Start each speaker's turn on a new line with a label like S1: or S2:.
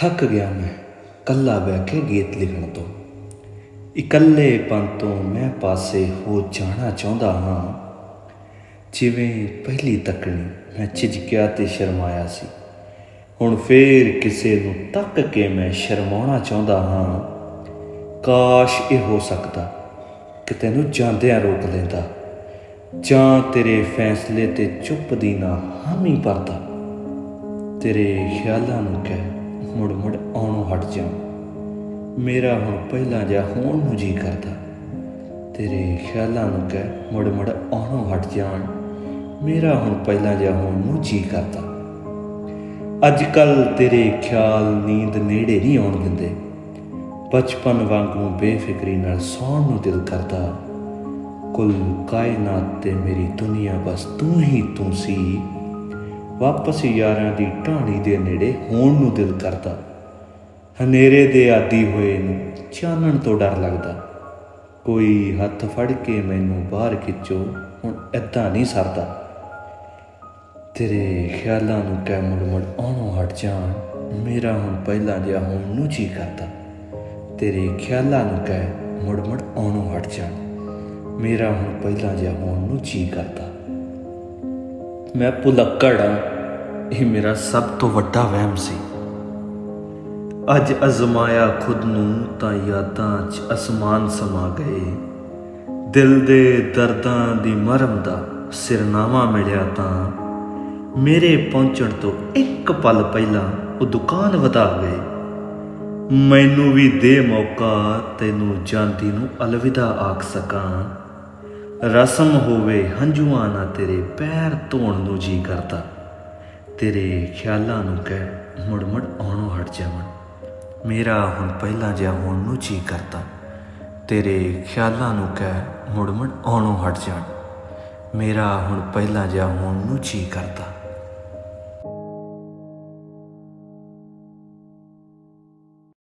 S1: ਥੱਕ ਗਿਆ ਮੈਂ, ਕੱਲਾ ਬਹਿ ਕੇ ਗੀਤ ਲਿਖਣ ਤੋਂ। ਇਕੱਲੇ ਪਨ ਤੋਂ ਮੈਂ ਪਾਸੇ ਹੋ ਜਾਣਾ ਚਾਹੁੰਦਾ ਹਾਂ। ਜਿਵੇਂ ਪਹਿਲੀ ਤੱਕਣੀ ਮੈਂ ਝਿਜਕਿਆ ਤੇ ਸ਼ਰਮਾਇਆ ਸੀ। ਹੁਣ ਫੇਰ ਕਿਸੇ ਨੂੰ ਤੱਕ ਕੇ ਮੈਂ ਸ਼ਰਮਾਉਣਾ ਚਾਹੁੰਦਾ ਹਾਂ। ਕਾਸ਼ ਇਹ ਹੋ ਸਕਦਾ ਕਿ ਤੈਨੂੰ ਜਾਂਦਿਆਂ ਰੋਕ ਲੈਂਦਾ, ਜਾਂ ਤੇਰੇ ਫੈਸਲੇ ਤੇ ਚੁੱਪ ਦੀ ਨਾ ਹਾਮੀ ਭਰਦਾ। ਤੇਰੇ ਖਿਆਲਾਂ ਨੂੰ ਕਹਿ ਮੁੜ ਮੁੜ ਆਉਣੋਂ ਹਟ ਜਾ ਮੇਰਾ ਹੁਣ ਪਹਿਲਾਂ ਜਿਹਾ ਹੋਣ ਨੂੰ ਜੀ ਕਰਦਾ। ਤੇਰੇ ਖਿਆਲਾਂ ਨੂੰ ਕਹਿ ਮੁੜ ਮੁੜ ਆਉਣੋਂ ਹਟ ਜਾਣ। ਮੇਰਾ ਹੁਣ ਪਹਿਲਾਂ ਜਿਹਾ ਹੋਣ ਨੂੰ ਜੀ ਕਰਦਾ। ਅੱਜ ਕੱਲ ਤੇਰੇ ਖਿਆਲ ਨੀਂਦ ਨੇੜੇ ਨਹੀਂ ਆਉਣ ਦਿੰਦੇ। ਬਚਪਨ ਵਾਂਗੂ ਬੇਫਿਕਰੀ ਨਾਲ ਸੌਣ ਨੂੰ ਦਿਲ ਕਰਦਾ। ਕੁੱਲ ਕਾਇਨਾਤ ਤੇ ਮੇਰੀ ਦੁਨੀਆ ਬਸ ਤੂੰ ਹੀ ਤੂੰ ਸੀ। ਵਾਪਸ ਯਾਰਾਂ ਦੀ ਢਾਣੀ ਦੇ ਨੇੜੇ ਹੋਣ ਨੂੰ ਦਿਲ ਕਰਦਾ। ਹਨੇਰੇ ਦੇ ਆਦੀ ਹੋਏ ਨੂੰ ਚਾਨਣ ਤੋਂ ਡਰ ਲੱਗਦਾ। ਕੋਈ ਹੱਥ ਫੜ ਕੇ ਮੈਨੂੰ ਬਾਹਰ ਖਿੱਚੋ, ਹੁਣ ਐਦਾਂ ਨਹੀਂ ਸਰਦਾ। ਤੇਰੇ ਖਿਆਲਾਂ ਨੂੰ ਕਹਿ ਮੁੜ ਮੁੜ ਆਉਣੋਂ ਹਟ ਜਾਣ, ਮੇਰਾ ਹੁਣ ਪਹਿਲਾਂ ਜਿਹਾ ਹੋਣ ਨੂੰ ਜੀ ਕਰਦਾ। ਤੇਰੇ ਖਿਆਲਾਂ ਨੂੰ ਕਹਿ ਮੁੜ ਮੁੜ ਆਉਣੋਂ ਹਟ ਜਾਣ, ਮੇਰਾ ਹੁਣ ਪਹਿਲਾਂ ਜਿਹਾ ਹੋਣ ਨੂੰ ਜੀ ਕਰਦਾ। ਮੈਂ ਭੁਲੱਕੜ ਹਾਂ ਇਹ ਮੇਰਾ ਸਭ ਤੋਂ ਵੱਡਾ ਵਹਿਮ ਸੀ। ਅੱਜ ਅਜ਼ਮਾਇਆ ਖੁਦ ਨੂੰ ਤਾਂ ਯਾਦਾਂ 'ਚ ਅਸਮਾਨ ਸਮਾ ਗਏ। ਦਿਲ ਦੇ ਦਰਦਾਂ ਦੀ ਮਰਮ ਦਾ ਸਿਰਨਾਵਾ ਮਿਲਿਆ ਤਾਂ ਮੇਰੇ ਪਹੁੰਚਣ ਤੋਂ ਇੱਕ ਪਲ ਪਹਿਲਾਂ ਉਹ ਦੁਕਾਨ ਵਧਾ ਗਏ। ਮੈਨੂੰ ਵੀ ਦੇ ਮੌਕਾ, ਤੈਨੂੰ ਜਾਂਦੀ ਨੂੰ ਅਲਵਿਦਾ ਆਖ ਸਕਾਂ। ਰਸਮ ਹੋਵੇ, ਹੰਝੂਆਂ ਨਾ ਤੇਰੇ ਪੈਰ ਧੋਣ ਨੂੰ ਜੀ ਕਰਦਾ। ਤੇਰੇ ਖਿਆਲਾਂ ਨੂੰ ਕਹਿ ਮੁੜ ਮੁੜ ਆਉਣੋਂ ਹਟ ਜਾਵਣ। ਮੇਰਾ ਹੁਣ ਪਹਿਲਾਂ ਜਿਹਾ ਹੋਣ ਨੂੰ ਜੀ ਕਰਦਾ। ਤੇਰੇ ਖਿਆਲਾਂ ਨੂੰ ਕਹਿ ਮੁੜ ਮੁੜ ਆਉਣੋਂ ਹਟ ਜਾਣ। ਮੇਰਾ ਹੁਣ ਪਹਿਲਾਂ ਜਿਹਾ ਹੋਣ ਨੂੰ ਜੀ ਕਰਦਾ।